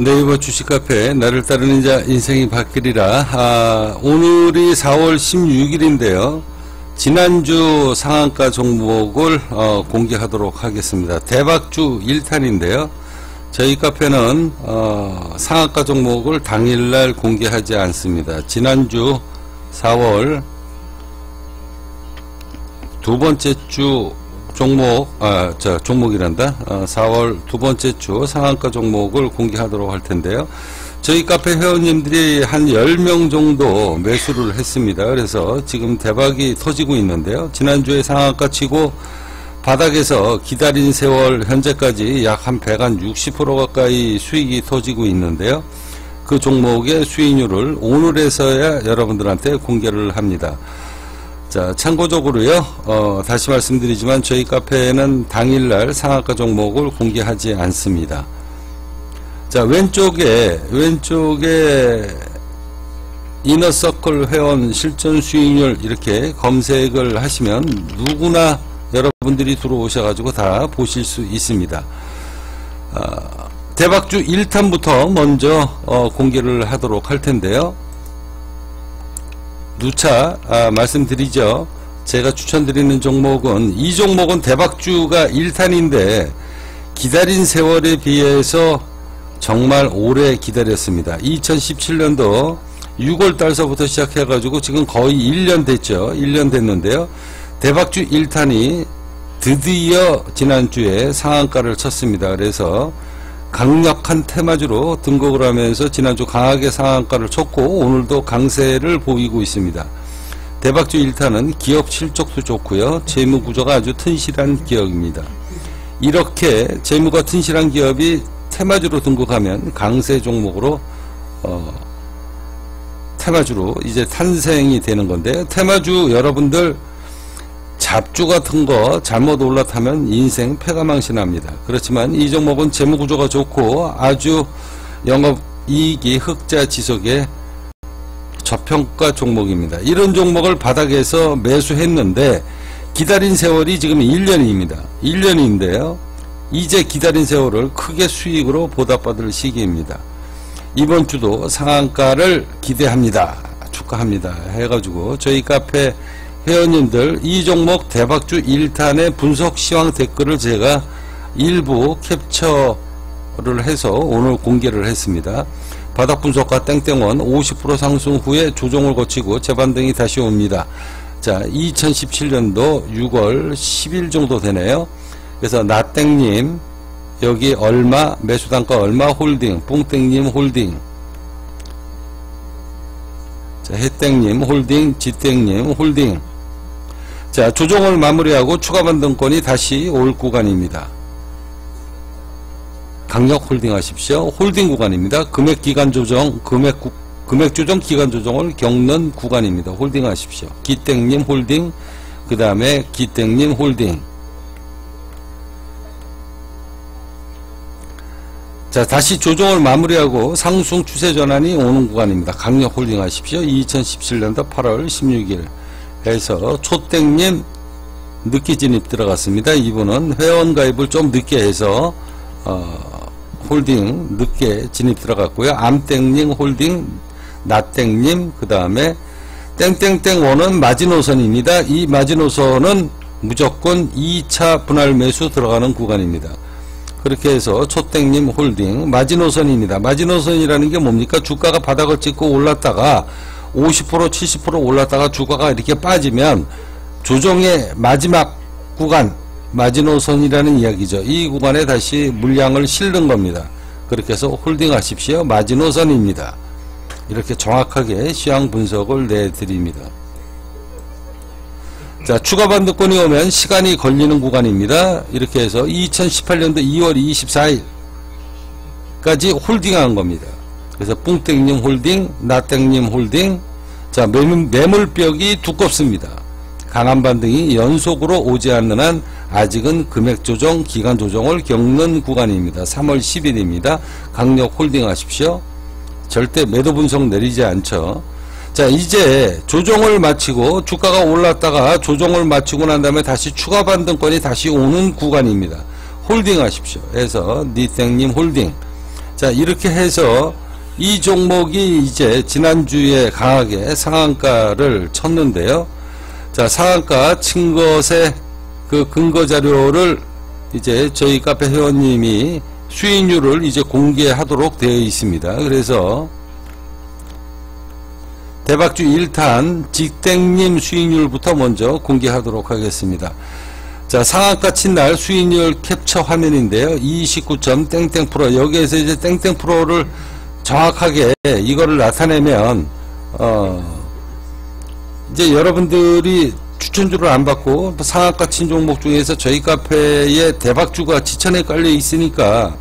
네이버 주식카페 나를 따르는 자 인생이 바뀌리라. 아, 오늘이 4월 16일인데요. 지난주 상한가 종목을 어, 공개하도록 하겠습니다. 대박주 1탄인데요. 저희 카페는 어, 상한가 종목을 당일날 공개하지 않습니다. 지난주 4월 두 번째 주 종목, 아, 자, 종목이란다. 어, 4월 두 번째 주 상한가 종목을 공개하도록 할 텐데요. 저희 카페 회원님들이 한 10명 정도 매수를 했습니다. 그래서 지금 대박이 터지고 있는데요. 지난주에 상한가 치고 바닥에서 기다린 세월 현재까지 약 한 160% 가까이 수익이 터지고 있는데요. 그 종목의 수익률을 오늘에서야 여러분들한테 공개를 합니다. 자, 참고적으로요, 어, 다시 말씀드리지만 저희 카페에는 당일날 상한가 종목을 공개하지 않습니다. 자, 왼쪽에, 왼쪽에 이너서클 회원 실전 수익률 이렇게 검색을 하시면 누구나 여러분들이 들어오셔가지고 다 보실 수 있습니다. 어, 대박주 1탄부터 먼저 어, 공개를 하도록 할 텐데요. 누차 아, 말씀드리죠. 제가 추천드리는 종목은 이 종목은 대박주가 1탄인데 기다린 세월에 비해서 정말 오래 기다렸습니다. 2017년도 6월 달서부터 시작해 가지고 지금 거의 1년 됐죠. 1년 됐는데요. 대박주 1탄이 드디어 지난주에 상한가를 쳤습니다. 그래서 강력한 테마주로 등극을 하면서 지난주 강하게 상한가를 쳤고 오늘도 강세를 보이고 있습니다. 대박주 1타는 기업 실적도 좋고요. 재무 구조가 아주 튼실한 기업입니다. 이렇게 재무가 튼실한 기업이 테마주로 등극하면 강세 종목으로 어, 테마주로 이제 탄생이 되는 건데 테마주 여러분들 잡주 같은 거 잘못 올라타면 인생 패가망신합니다. 그렇지만 이 종목은 재무 구조가 좋고 아주 영업 이익이 흑자 지속의 저평가 종목입니다. 이런 종목을 바닥에서 매수했는데 기다린 세월이 지금 1년입니다. 1년인데요. 이제 기다린 세월을 크게 수익으로 보답받을 시기입니다. 이번 주도 상한가를 기대합니다. 축하합니다. 해가지고 저희 카페 회원님들 이 종목 대박주 1탄의 분석 시황 댓글을 제가 일부 캡처를 해서 오늘 공개를 했습니다. 바닥 분석가 땡땡원 50% 상승 후에 조정을 거치고 재반등이 다시 옵니다. 자, 2017년도 6월 10일 정도 되네요. 그래서 나땡님 여기 얼마 매수 단가 얼마 홀딩 뿡땡님 홀딩 자, 해땡님 홀딩 지땡님 홀딩 자, 조정을 마무리하고 추가 반등권이 다시 올 구간입니다. 강력 홀딩 하십시오. 홀딩 구간입니다. 금액 기간 조정, 금액 구, 금액 조정 기간 조정을 겪는 구간입니다. 홀딩 하십시오. 기땡님 홀딩, 그 다음에 기땡님 홀딩. 자, 다시 조정을 마무리하고 상승 추세 전환이 오는 구간입니다. 강력 홀딩 하십시오. 2017년도 8월 16일. 해서 초땡님 늦게 진입 들어갔습니다. 이분은 회원 가입을 좀 늦게 해서 어, 홀딩 늦게 진입 들어갔고요. 암땡님 홀딩 나땡님 그 다음에 땡땡땡1은 마지노선입니다. 이 마지노선은 무조건 2차 분할 매수 들어가는 구간입니다. 그렇게 해서 초땡님 홀딩 마지노선입니다. 마지노선이라는 게 뭡니까? 주가가 바닥을 찍고 올랐다가 50% 70% 올랐다가 주가가 이렇게 빠지면 조정의 마지막 구간 마지노선이라는 이야기죠. 이 구간에 다시 물량을 실는 겁니다. 그렇게 해서 홀딩 하십시오. 마지노선입니다. 이렇게 정확하게 시황 분석을 내드립니다. 자, 추가 반등권이 오면 시간이 걸리는 구간입니다. 이렇게 해서 2018년도 2월 24일까지 홀딩한 겁니다. 그래서 뿡땡님 홀딩, 나땡님 홀딩. 자, 매물, 매물 벽이 두껍습니다. 강한 반등이 연속으로 오지 않는 한 아직은 금액 조정, 기간 조정을 겪는 구간입니다. 3월 10일입니다. 강력 홀딩 하십시오. 절대 매도 분석 내리지 않죠. 자, 이제 조정을 마치고 주가가 올랐다가 조정을 마치고 난 다음에 다시 추가 반등권이 다시 오는 구간입니다. 홀딩 하십시오. 해서 니땡님 홀딩. 자, 이렇게 해서 이 종목이 이제 지난주에 강하게 상한가를 쳤는데요. 자, 상한가 친 것의 그 근거 자료를 이제 저희 카페 회원님이 수익률을 이제 공개하도록 되어 있습니다. 그래서 대박주 1탄 직땡님 수익률부터 먼저 공개하도록 하겠습니다. 자, 상한가 친 날 수익률 캡처 화면인데요. 29점 땡땡 프로. 여기에서 이제 땡땡 프로를 정확하게 이거를 나타내면, 어, 이제 여러분들이 추천주를 안 받고 상한가 친 종목 중에서 저희 카페에 대박주가 지천에 깔려 있으니까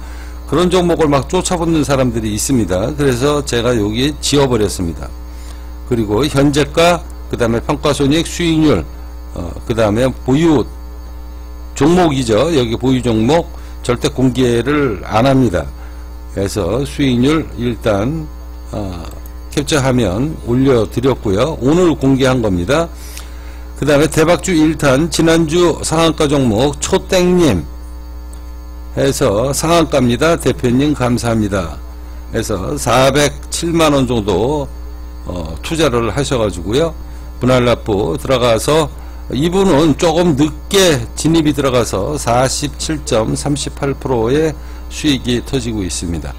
그런 종목을 막 쫓아붙는 사람들이 있습니다. 그래서 제가 여기 지워버렸습니다. 그리고 현재가 그 다음에 평가손익 수익률 어, 그 다음에 보유 종목이죠 여기 보유 종목 절대 공개를 안 합니다 그래서 수익률 일단 어, 캡처하면 올려드렸고요. 오늘 공개한 겁니다. 그 다음에 대박주 1탄 지난주 상한가 종목 초땡님 해서 상한가입니다. 대표님 감사합니다. 그래서 407만원 정도 어, 투자를 하셔가지고요. 분할납부 들어가서 이분은 조금 늦게 진입이 들어가서 47.38%의 수익이 터지고 있습니다.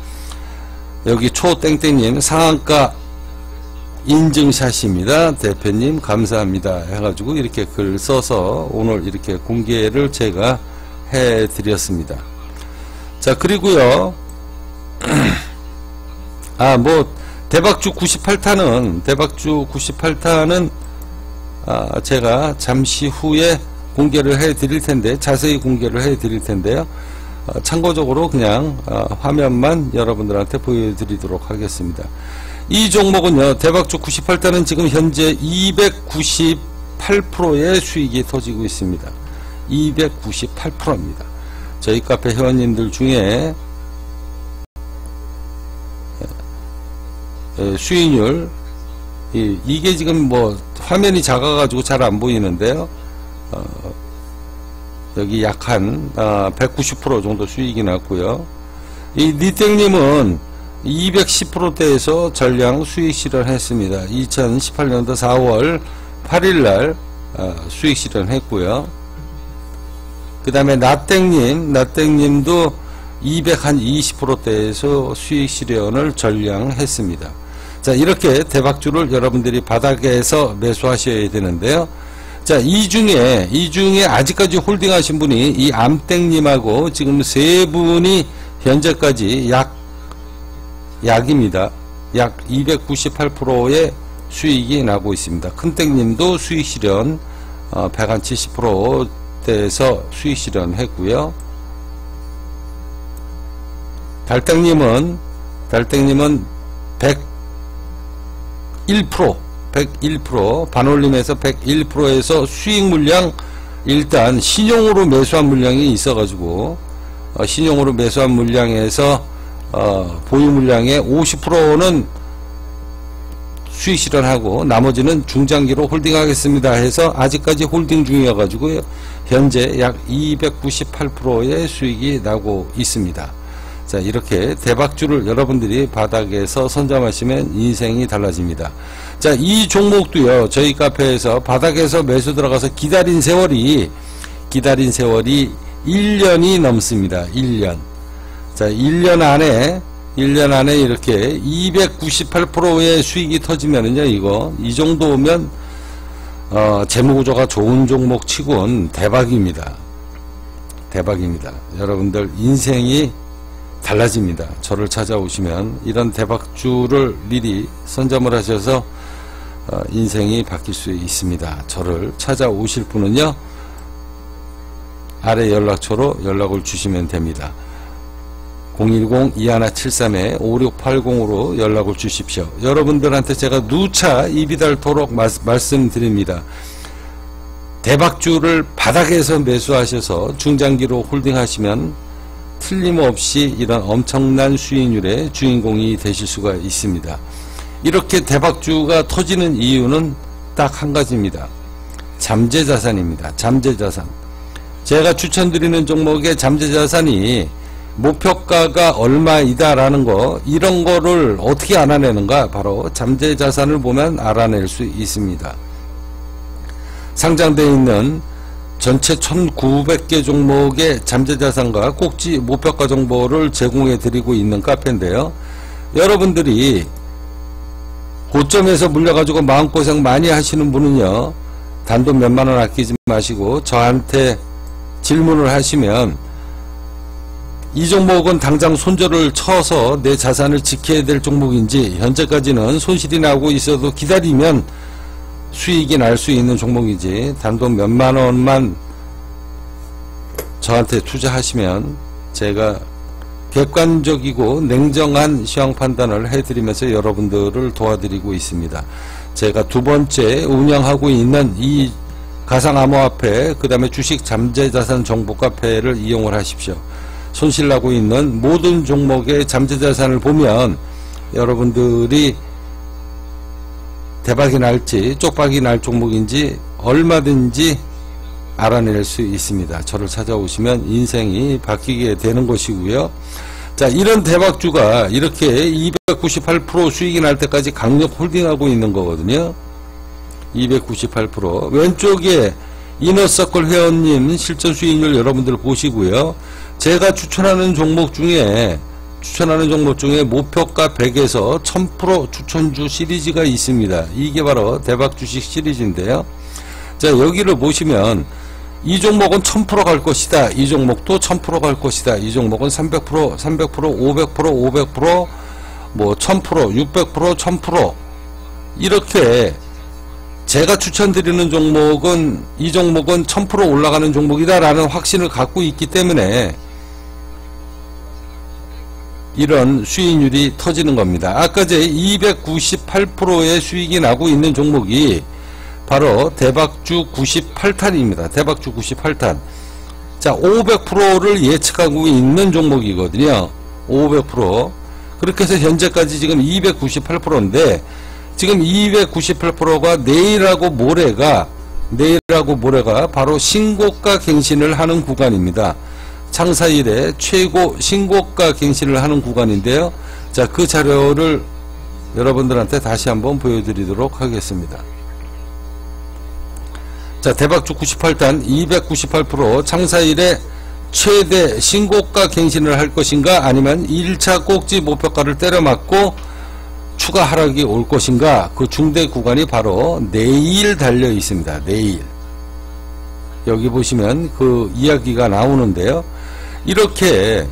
여기 초땡땡님 상한가 인증샷입니다. 대표님 감사합니다. 해가지고 이렇게 글 써서 오늘 이렇게 공개를 제가 해드렸습니다. 자 그리고요. 아뭐 대박주 98탄은 대박주 98탄은 아, 제가 잠시 후에 공개를 해 드릴 텐데 자세히 공개를 해 드릴 텐데요 어, 참고적으로 그냥 어, 화면만 여러분들한테 보여드리도록 하겠습니다. 이 종목은요 대박주 98탄은 지금 현재 298%의 수익이 터지고 있습니다. 298%입니다. 저희 카페 회원님들 중에 수익률 이, 게 지금 뭐 화면이 작아가지고 잘 안 보이는데요. 어, 여기 약한 아, 190% 정도 수익이 났고요. 이 니땡님은 210%대에서 전량 수익 실현했습니다. 2018년도 4월 8일날 아, 수익 실현했고요. 그 다음에 나땡님, 나땡님도 220%대에서 수익 실현을 전량했습니다. 자, 이렇게 대박주를 여러분들이 바닥에서 매수하셔야 되는데요. 자, 이 중에, 이 중에 아직까지 홀딩 하신 분이 이 암땡님하고 지금 세 분이 현재까지 약, 약입니다. 약 298%의 수익이 나고 있습니다. 큰땡님도 수익 실현, 어, 170%대에서 수익 실현했고요. 달땡님은, 달땡님은 100, 1% 101% 반올림에서 101%에서 수익 물량 일단 신용으로 매수한 물량이 있어가지고 어, 신용으로 매수한 물량에서 어, 보유 물량의 50%는 수익 실현하고 나머지는 중장기로 홀딩하겠습니다 해서 아직까지 홀딩 중이어가지고 현재 약 298%의 수익이 나고 있습니다. 자 이렇게 대박주를 여러분들이 바닥에서 선점하시면 인생이 달라집니다. 자 이 종목도요 저희 카페에서 바닥에서 매수 들어가서 기다린 세월이 기다린 세월이 1년이 넘습니다. 1년 자 1년 안에 1년 안에 이렇게 298%의 수익이 터지면은요 이거 이 정도면 어, 재무구조가 좋은 종목 치곤 대박입니다. 대박입니다. 여러분들 인생이 달라집니다. 저를 찾아오시면 이런 대박주를 미리 선점을 하셔서 어, 인생이 바뀔 수 있습니다. 저를 찾아오실 분은요. 아래 연락처로 연락을 주시면 됩니다. 010-2173-5680으로 연락을 주십시오. 여러분들한테 제가 누차 입이 닳도록 말씀드립니다. 대박주를 바닥에서 매수하셔서 중장기로 홀딩하시면 틀림없이 이런 엄청난 수익률의 주인공이 되실 수가 있습니다. 이렇게 대박주가 터지는 이유는 딱 한 가지입니다. 잠재자산입니다. 잠재자산. 제가 추천드리는 종목의 잠재자산이 목표가가 얼마이다라는 거 이런 거를 어떻게 알아내는가 바로 잠재 자산을 보면 알아낼 수 있습니다. 상장되어 있는 전체 1900개 종목의 잠재자산과 꼭지 목표가 정보를 제공해 드리고 있는 카페인데요. 여러분들이 고점에서 물려가지고 마음고생 많이 하시는 분은요. 단돈 몇만원 아끼지 마시고 저한테 질문을 하시면 이 종목은 당장 손절을 쳐서 내 자산을 지켜야 될 종목인지 현재까지는 손실이 나고 있어도 기다리면 수익이 날 수 있는 종목이지 단돈 몇만 원만 저한테 투자하시면 제가 객관적이고 냉정한 시황 판단을 해드리면서 여러분들을 도와드리고 있습니다. 제가 두 번째 운영하고 있는 이 가상암호화폐 그 다음에 주식 잠재자산 정보 카페를 이용을 하십시오. 손실나고 있는 모든 종목의 잠재자산을 보면 여러분들이 대박이 날지 쪽박이 날 종목인지 얼마든지 알아낼 수 있습니다. 저를 찾아오시면 인생이 바뀌게 되는 것이고요. 자, 이런 대박주가 이렇게 298% 수익이 날 때까지 강력 홀딩하고 있는 거거든요. 298% 왼쪽에 이너서클 회원님 실전 수익률 여러분들 보시고요. 제가 추천하는 종목 중에 추천하는 종목 중에 목표가 100에서 1000% 추천주 시리즈가 있습니다. 이게 바로 대박 주식 시리즈인데요. 자, 여기를 보시면 이 종목은 1000%갈 것이다. 이 종목도 1000%갈 것이다. 이 종목은 300%, 300%, 500%, 500%, 뭐 1000%, 600%, 1000% 이렇게 제가 추천드리는 종목은 이 종목은 1000% 올라가는 종목이다라는 확신을 갖고 있기 때문에 이런 수익률이 터지는 겁니다. 아까 제 298%의 수익이 나고 있는 종목이 바로 대박주 98탄입니다. 대박주 98탄. 자, 500%를 예측하고 있는 종목이거든요. 500%. 그렇게 해서 현재까지 지금 298%인데 지금 298%가 내일하고 모레가 내일하고 모레가 바로 신고가 갱신을 하는 구간입니다. 창사 일에 최고 신고가 갱신을 하는 구간인데요. 자, 그 자료를 여러분들한테 다시 한번 보여드리도록 하겠습니다. 자, 대박주 98단 298% 창사 일에 최대 신고가 갱신을 할 것인가 아니면 1차 꼭지 목표가를 때려맞고 추가 하락이 올 것인가 그 중대 구간이 바로 내일 달려 있습니다. 내일 여기 보시면 그 이야기가 나오는데요. 이렇게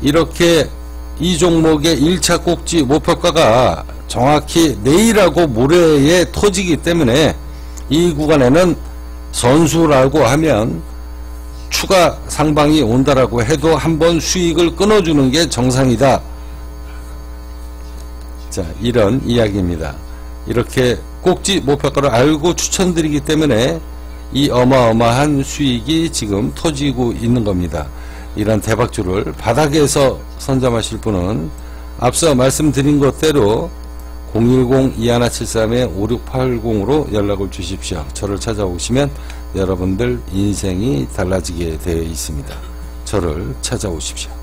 이렇게 이 종목의 1차 꼭지 목표가가 정확히 내일하고 모레에 터지기 때문에 이 구간에는 선수라고 하면 추가 상방이 온다라고 해도 한번 수익을 끊어주는 게 정상이다. 자, 이런 이야기입니다. 이렇게 꼭지 목표가를 알고 추천드리기 때문에 이 어마어마한 수익이 지금 터지고 있는 겁니다. 이런 대박주를 바닥에서 선점하실 분은 앞서 말씀드린 것대로 010-2173-5680으로 연락을 주십시오. 저를 찾아오시면 여러분들 인생이 달라지게 되어 있습니다. 저를 찾아오십시오.